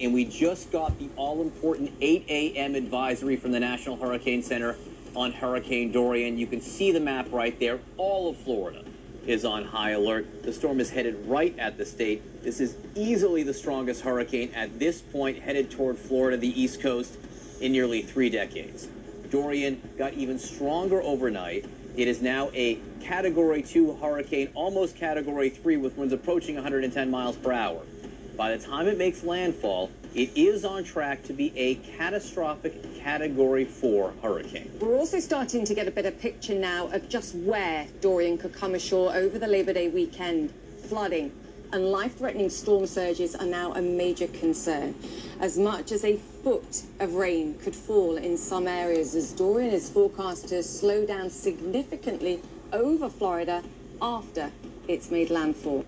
and we just got the all important 8 a.m. advisory from the National Hurricane Center on Hurricane Dorian. You can see the map right there. All of Florida is on high alert. The storm is headed right at the state. This is easily the strongest hurricane at this point headed toward Florida, the East Coast, in nearly three decades. Dorian got even stronger overnight. It is now a Category 2 hurricane, almost Category 3, with winds approaching 110 miles per hour. By the time it makes landfall, it is on track to be a catastrophic Category 4 hurricane. We're also starting to get a better picture now of just where Dorian could come ashore over the Labor Day weekend. Flooding and life-threatening storm surges are now a major concern. As much as a foot of rain could fall in some areas as Dorian is forecast to slow down significantly over Florida after it's made landfall.